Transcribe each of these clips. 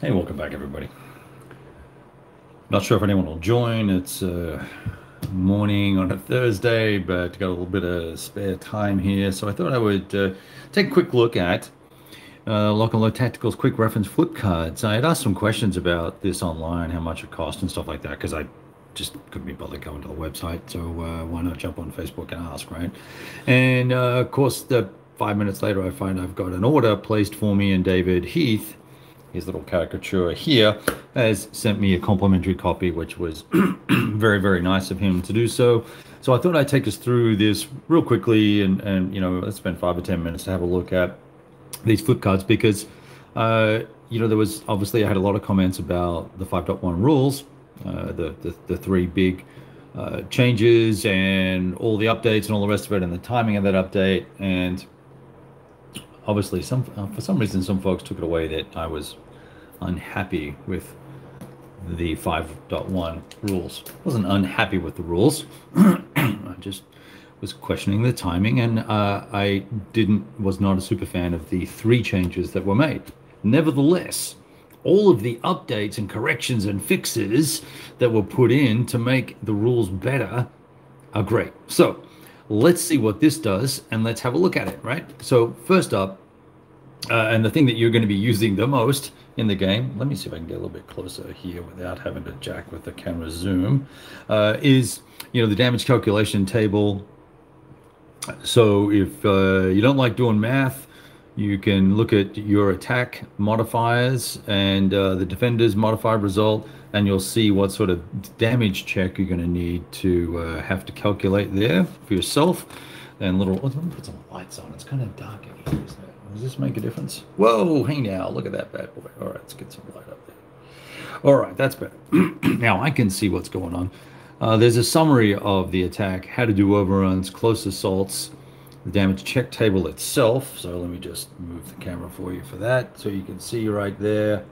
Hey, welcome back, everybody. Not sure if anyone will join. It's uh, morning on a Thursday, but got a little bit of spare time here, so I thought I would uh, take a quick look at uh, Lock and Load Tactical's quick reference flip cards. I had asked some questions about this online, how much it cost and stuff like that, because I just couldn't be bothered going to the website. So uh, why not jump on Facebook and ask, right? And uh, of course, the five minutes later, I find I've got an order placed for me, and David Heath his little caricature here, has sent me a complimentary copy, which was very, very nice of him to do so. So I thought I'd take us through this real quickly and, and you know, let's spend five or 10 minutes to have a look at these flip cards because, uh, you know, there was obviously I had a lot of comments about the 5.1 rules, uh, the, the, the three big uh, changes and all the updates and all the rest of it and the timing of that update. And obviously some uh, for some reason some folks took it away that I was unhappy with the 5.1 rules. I wasn't unhappy with the rules. I just was questioning the timing and uh, I didn't was not a super fan of the three changes that were made. Nevertheless, all of the updates and corrections and fixes that were put in to make the rules better are great. So let's see what this does and let's have a look at it, right? So first up, uh, and the thing that you're going to be using the most in the game, let me see if I can get a little bit closer here without having to jack with the camera zoom, uh, is, you know, the damage calculation table. So if uh, you don't like doing math, you can look at your attack modifiers and uh, the defender's modified result, and you'll see what sort of damage check you're going to need to uh, have to calculate there for yourself. And little, let me put some lights on. It's kind of dark in here, isn't it? Does this make a difference? Whoa, hey now, look at that bad boy. All right, let's get some light up there. All right, that's better. now I can see what's going on. Uh, there's a summary of the attack, how to do overruns, close assaults, the damage check table itself. So let me just move the camera for you for that. So you can see right there,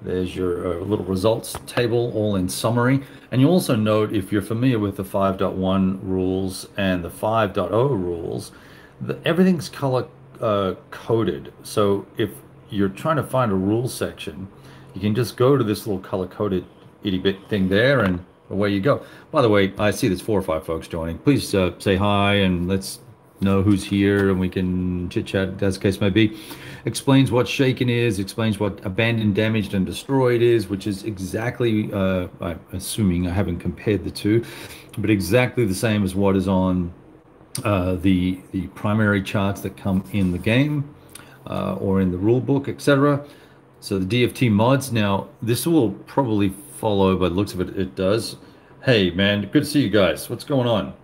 there's your uh, little results table all in summary. And you also note if you're familiar with the 5.1 rules and the 5.0 rules, the, everything's color uh, coded. So if you're trying to find a rules section, you can just go to this little color coded itty bit thing there and away you go. By the way, I see there's four or five folks joining. Please uh, say hi and let's know who's here and we can chit chat as case may be. Explains what shaken is, explains what abandoned, damaged, and destroyed is, which is exactly, uh, I'm assuming I haven't compared the two, but exactly the same as what is on uh, the the primary charts that come in the game uh, or in the rule book, etc. So the DFT mods. Now this will probably follow, by the looks of it, it does. Hey man, good to see you guys. What's going on?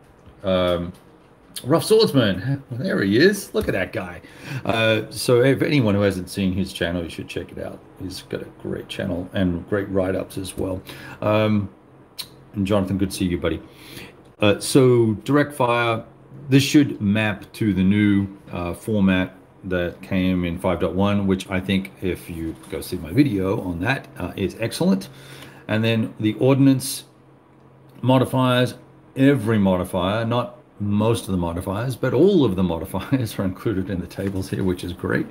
Um, Rough Swordsman, there he is. Look at that guy. Uh, so if anyone who hasn't seen his channel, you should check it out. He's got a great channel and great write-ups as well. Um, and Jonathan, good to see you, buddy. Uh, so direct fire, this should map to the new uh, format that came in 5.1, which I think if you go see my video on that, uh, is excellent. And then the ordnance modifiers, every modifier, not most of the modifiers, but all of the modifiers are included in the tables here, which is great.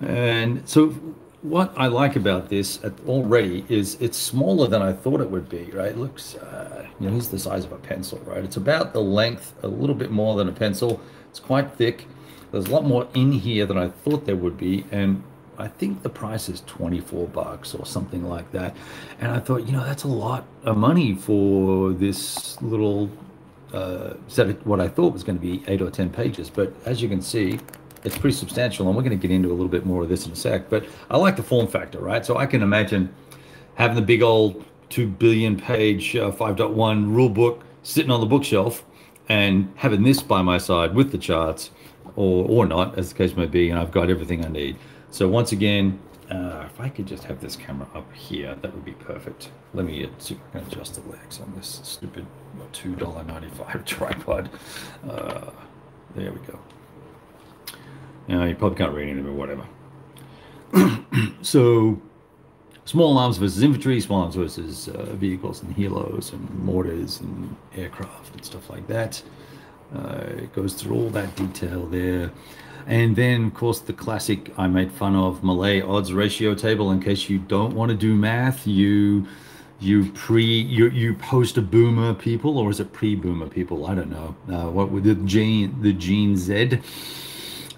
And so what I like about this already is it's smaller than I thought it would be, right? It looks, uh, you know, here's the size of a pencil, right? It's about the length, a little bit more than a pencil. It's quite thick. There's a lot more in here than I thought there would be. And I think the price is 24 bucks or something like that. And I thought, you know, that's a lot of money for this little uh, set what I thought was going to be eight or 10 pages. But as you can see, it's pretty substantial. And we're going to get into a little bit more of this in a sec. But I like the form factor, right? So I can imagine having the big old 2 billion page uh, 5.1 rule book sitting on the bookshelf and having this by my side with the charts or, or not, as the case may be. And I've got everything I need. So once again, uh, if I could just have this camera up here, that would be perfect. Let me see if I can adjust the legs on this stupid $2.95 tripod. Uh, there we go. Now, you probably can't read anything, but whatever. so, small arms versus infantry, small arms versus uh, vehicles and helos and mortars and aircraft and stuff like that. Uh, it goes through all that detail there. And then, of course, the classic I made fun of melee odds ratio table. In case you don't want to do math, you you pre you you post a boomer people or is it pre-boomer people? I don't know. Uh, what with the gene the Gen Z?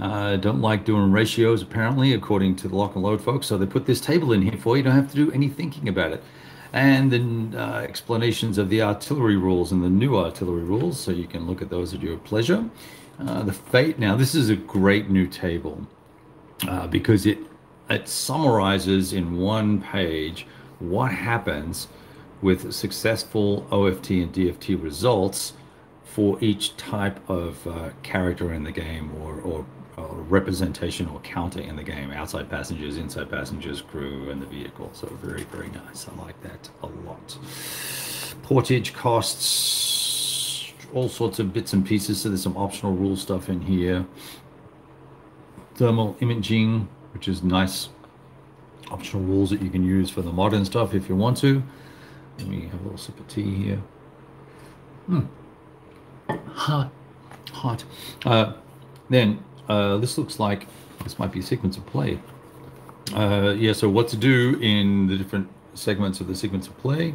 Uh, don't like doing ratios apparently, according to the lock and load folks. So they put this table in here for you. You don't have to do any thinking about it. And then uh, explanations of the artillery rules and the new artillery rules, so you can look at those at your pleasure. Uh, the fate. Now, this is a great new table uh, because it it summarizes in one page what happens with successful OFT and DFT results for each type of uh, character in the game or, or, or, representation or counter in the game outside passengers, inside passengers, crew, and the vehicle. So, very, very nice. I like that a lot. Portage costs all sorts of bits and pieces. So, there's some optional rule stuff in here. Thermal imaging, which is nice optional rules that you can use for the modern stuff if you want to. Let me have a little sip of tea here. Hmm. Hot. Hot. Uh, then uh, this looks like this might be a sequence of play. Uh, yeah, so what to do in the different segments of the sequence of play,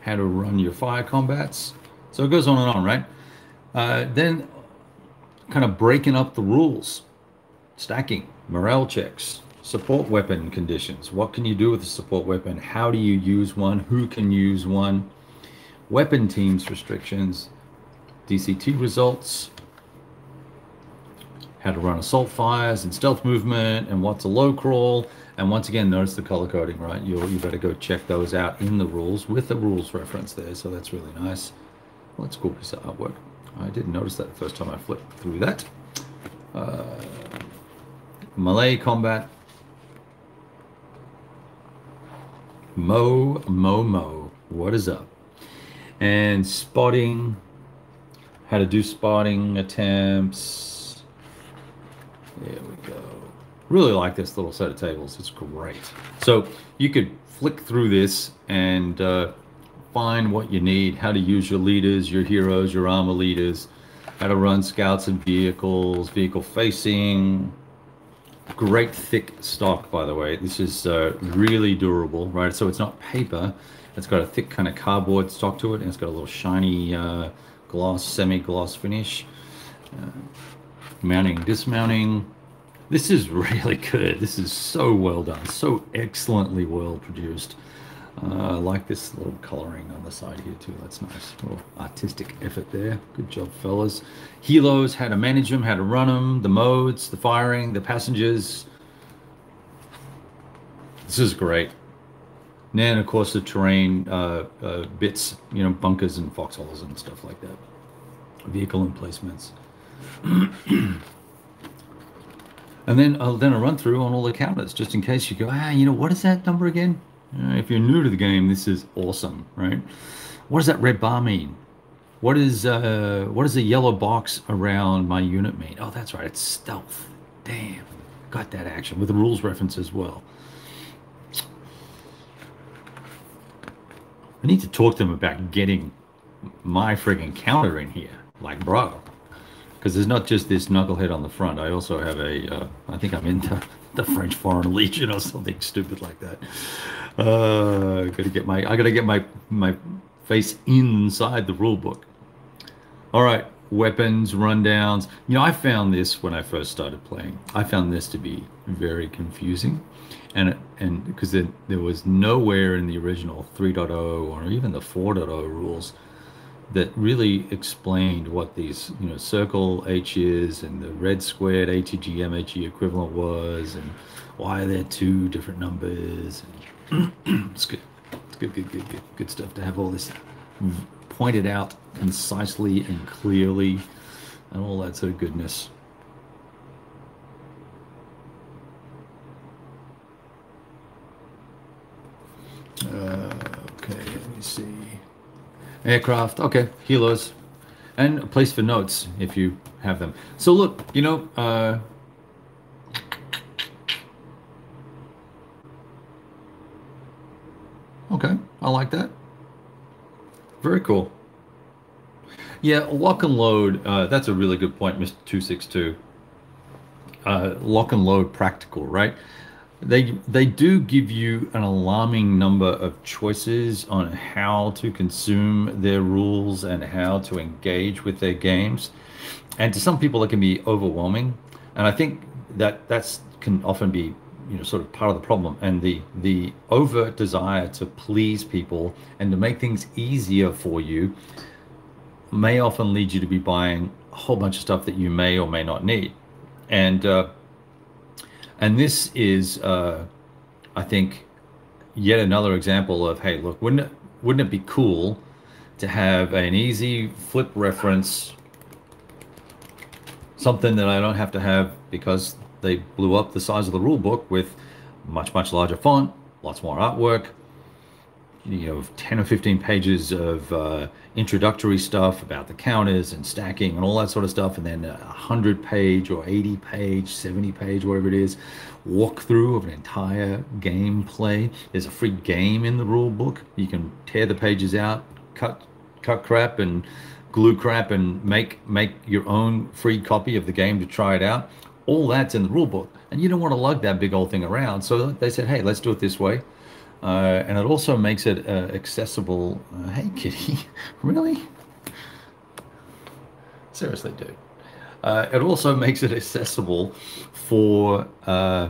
how to run your fire combats. So it goes on and on, right? Uh, then kind of breaking up the rules, stacking, morale checks, Support weapon conditions. What can you do with a support weapon? How do you use one? Who can use one? Weapon teams restrictions. DCT results. How to run assault fires and stealth movement and what's a low crawl. And once again, notice the color coding, right? You you better go check those out in the rules with the rules reference there. So that's really nice. Well, that's cool piece of artwork. I didn't notice that the first time I flipped through that. Uh, Melee combat, Mo, Mo, Mo, what is up? And spotting, how to do spotting attempts. There we go. Really like this little set of tables. It's great. So you could flick through this and uh, find what you need, how to use your leaders, your heroes, your armor leaders, how to run scouts and vehicles, vehicle facing, great thick stock, by the way. This is uh, really durable, right? So it's not paper. It's got a thick kind of cardboard stock to it, and it's got a little shiny uh, gloss, semi-gloss finish. Uh, mounting, dismounting. This is really good. This is so well done, so excellently well produced. Uh, I like this little coloring on the side here too. That's nice. Little artistic effort there. Good job, fellas. Helos, how to manage them, how to run them, the modes, the firing, the passengers. This is great. And then, of course, the terrain uh, uh, bits, you know, bunkers and foxholes and stuff like that. Vehicle emplacements. and then I'll then a run through on all the counters, just in case you go, ah, you know, what is that number again? Uh, if you're new to the game, this is awesome, right? What does that red bar mean? What is uh, what does the yellow box around my unit mean? Oh, that's right, it's stealth. Damn, got that action with the rules reference as well. I need to talk to them about getting my frigging counter in here, like bro, because there's not just this knucklehead on the front. I also have a. Uh, I think I'm into the French Foreign Legion or something stupid like that. Uh, gotta get my I gotta get my my face inside the rule book. All right, weapons rundowns. You know, I found this when I first started playing. I found this to be very confusing, and and because there, there was nowhere in the original 3.0 or even the 4.0 rules that really explained what these you know circle H is and the red squared ATG MHE equivalent was and why they're two different numbers. It's good. It's good, good, good, good, good stuff to have all this pointed out concisely and clearly and all that sort of goodness. Uh, okay, let me see. Aircraft, okay, helos, and a place for notes if you have them. So look, you know, uh, Okay, I like that. Very cool. Yeah, lock and load. Uh, that's a really good point, Mr. Two Six Two. uh, lock and load practical, right? They they do give you an alarming number of choices on how to consume their rules and how to engage with their games, and to some people it can be overwhelming, and I think that that's can often be you know sort of part of the problem and the the overt desire to please people and to make things easier for you may often lead you to be buying a whole bunch of stuff that you may or may not need. And uh, and this is, uh, I think, yet another example of, hey, look, wouldn't it, wouldn't it be cool to have an easy flip reference, something that I don't have to have because they blew up the size of the rule book with much, much larger font, lots more artwork, you know 10 or 15 pages of uh, introductory stuff about the counters and stacking and all that sort of stuff and then a 100 page or 80 page 70 page whatever it is walkthrough of an entire gameplay. There's a free game in the rule book. You can tear the pages out cut cut crap and glue crap and make make your own free copy of the game to try it out. All that's in the rule book. And you don't want to lug that big old thing around. So they said hey let's do it this way uh, and it also makes it uh, accessible. Uh, hey, kitty, really? Seriously, dude. Uh, it also makes it accessible for uh,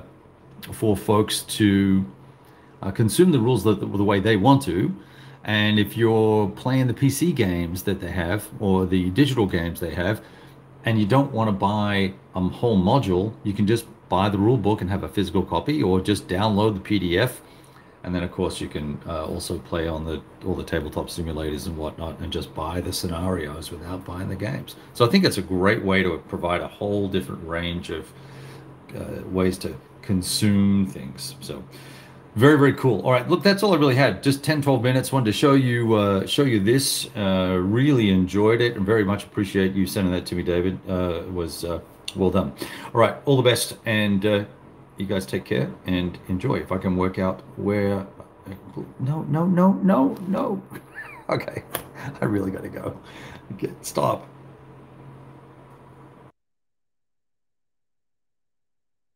for folks to uh, consume the rules the, the way they want to. And if you're playing the PC games that they have or the digital games they have, and you don't want to buy a whole module, you can just buy the rule book and have a physical copy, or just download the PDF and then of course you can uh, also play on the all the tabletop simulators and whatnot and just buy the scenarios without buying the games. So i think it's a great way to provide a whole different range of uh, ways to consume things. So very very cool. All right look that's all i really had. Just 10 12 minutes. Wanted to show you uh, show you this. Uh, really enjoyed it and very much appreciate you sending that to me david. Uh, was uh, well done. All right all the best and you guys take care and enjoy. If I can work out where, no, no, no, no, no. okay, I really got to go. Stop.